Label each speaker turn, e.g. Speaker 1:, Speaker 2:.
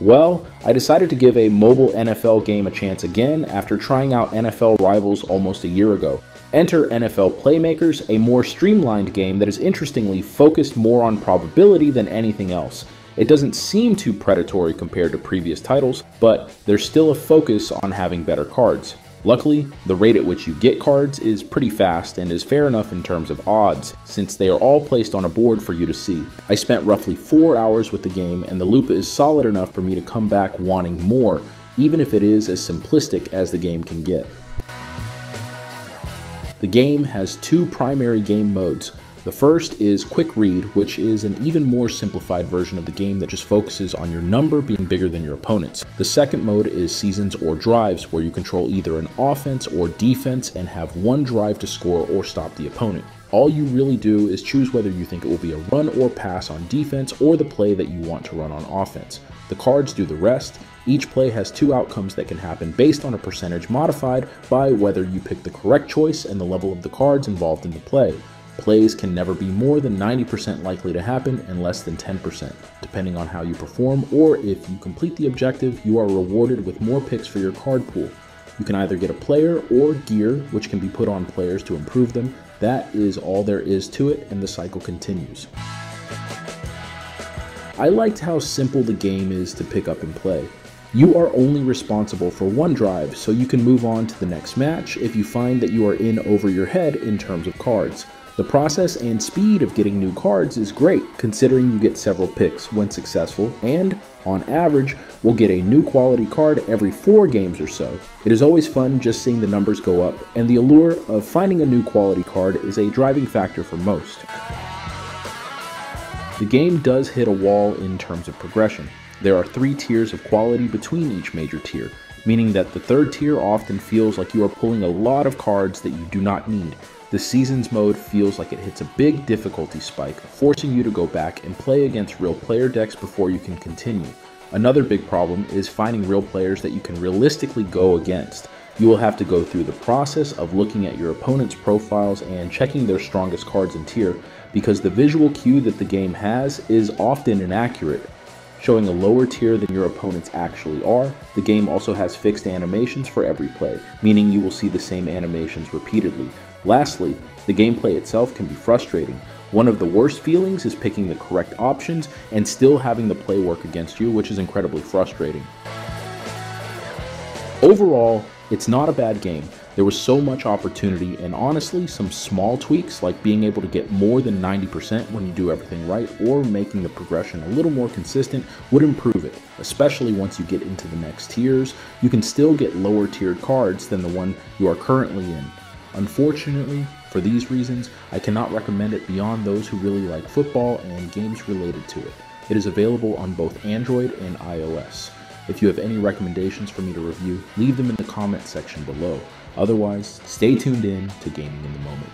Speaker 1: Well, I decided to give a mobile NFL game a chance again after trying out NFL Rivals almost a year ago. Enter NFL Playmakers, a more streamlined game that is interestingly focused more on probability than anything else. It doesn't seem too predatory compared to previous titles, but there's still a focus on having better cards. Luckily, the rate at which you get cards is pretty fast and is fair enough in terms of odds, since they are all placed on a board for you to see. I spent roughly 4 hours with the game and the loop is solid enough for me to come back wanting more, even if it is as simplistic as the game can get. The game has two primary game modes, the first is Quick Read, which is an even more simplified version of the game that just focuses on your number being bigger than your opponent's. The second mode is Seasons or Drives, where you control either an offense or defense and have one drive to score or stop the opponent. All you really do is choose whether you think it will be a run or pass on defense or the play that you want to run on offense. The cards do the rest. Each play has two outcomes that can happen based on a percentage modified by whether you pick the correct choice and the level of the cards involved in the play. Plays can never be more than 90% likely to happen and less than 10%, depending on how you perform, or if you complete the objective, you are rewarded with more picks for your card pool. You can either get a player or gear, which can be put on players to improve them. That is all there is to it, and the cycle continues. I liked how simple the game is to pick up and play. You are only responsible for one drive, so you can move on to the next match if you find that you are in over your head in terms of cards. The process and speed of getting new cards is great, considering you get several picks when successful, and, on average, will get a new quality card every 4 games or so. It is always fun just seeing the numbers go up, and the allure of finding a new quality card is a driving factor for most. The game does hit a wall in terms of progression. There are three tiers of quality between each major tier, meaning that the third tier often feels like you are pulling a lot of cards that you do not need, the Seasons mode feels like it hits a big difficulty spike, forcing you to go back and play against real player decks before you can continue. Another big problem is finding real players that you can realistically go against. You will have to go through the process of looking at your opponent's profiles and checking their strongest cards in tier because the visual cue that the game has is often inaccurate, showing a lower tier than your opponents actually are. The game also has fixed animations for every play, meaning you will see the same animations repeatedly. Lastly, the gameplay itself can be frustrating. One of the worst feelings is picking the correct options and still having the play work against you, which is incredibly frustrating. Overall, it's not a bad game. There was so much opportunity and honestly some small tweaks like being able to get more than 90% when you do everything right or making the progression a little more consistent would improve it, especially once you get into the next tiers. You can still get lower tiered cards than the one you are currently in. Unfortunately, for these reasons, I cannot recommend it beyond those who really like football and games related to it. It is available on both Android and iOS. If you have any recommendations for me to review, leave them in the comment section below. Otherwise, stay tuned in to Gaming in the Moment.